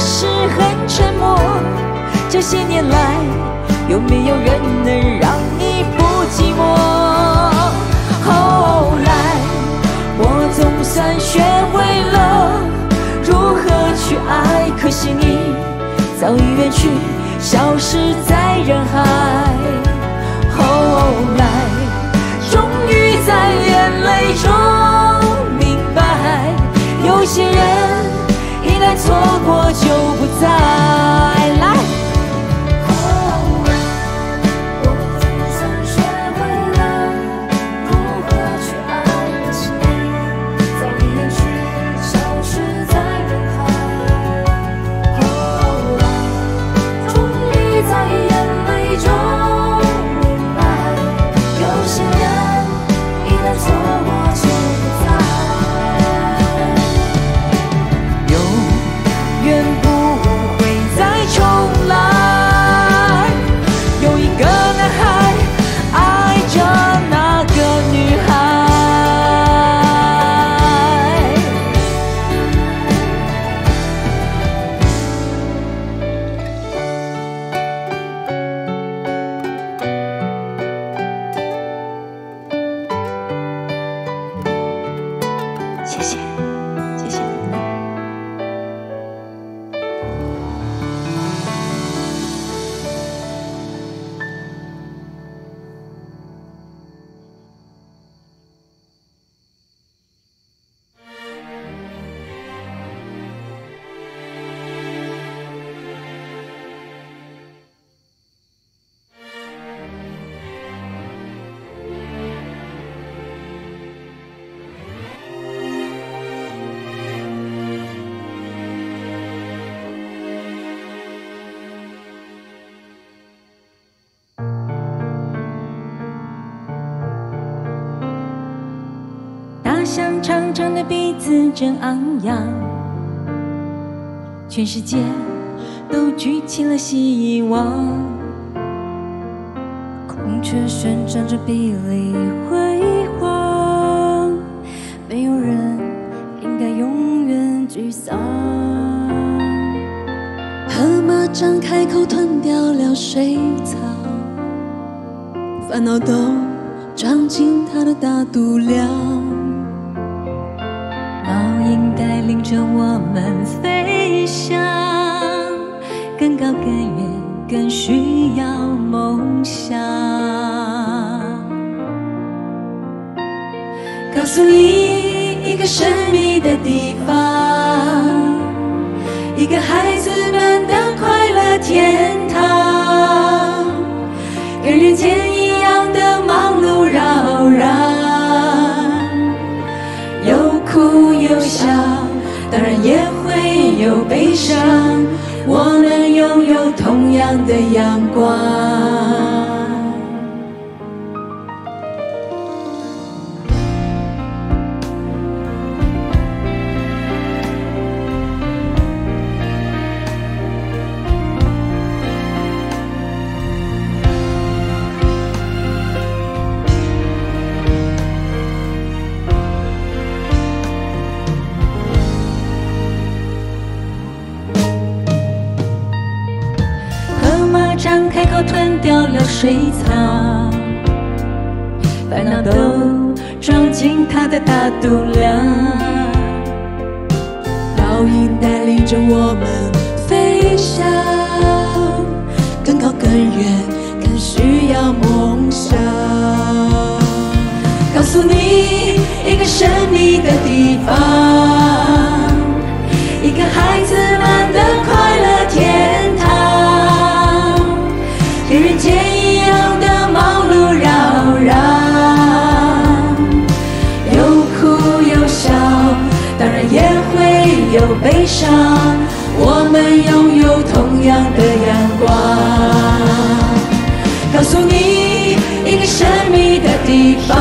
是很沉默这些年来有没有人能让你不寂寞？后来我总算学会了如何去爱可惜你早已远去消失在人海。后来终于在眼泪中明白有些人一旦错都不在。自正昂扬，全世界都举起了希望。孔雀旋转着碧丽辉煌，没有人应该永远沮丧。河马张开口吞掉了水草，烦恼都装进它的大肚量。领着我们飞翔，更高更远，更需要梦想。告诉你一个神秘的地方，一个孩子们的快乐天堂，跟人间有悲伤。我们拥有同样的阳光。吞掉了水草，烦恼都装进它的大肚量。老鹰带领着我们飞翔，更高更远，更需要梦想。告诉你一个神秘的地方，一个孩子们的快上。我们拥有同样的阳光。告诉你一个神秘的地方，